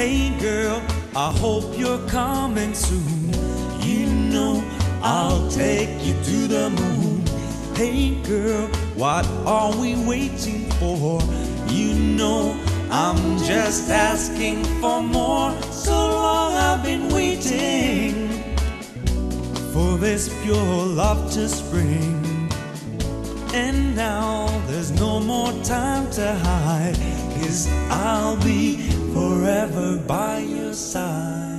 Hey girl, I hope you're coming soon. You know I'll take you to the moon. Hey girl, what are we waiting for? You know I'm just asking for more. So long I've been waiting for this pure love to spring. And now there's no more time to hide, cause I'll be side.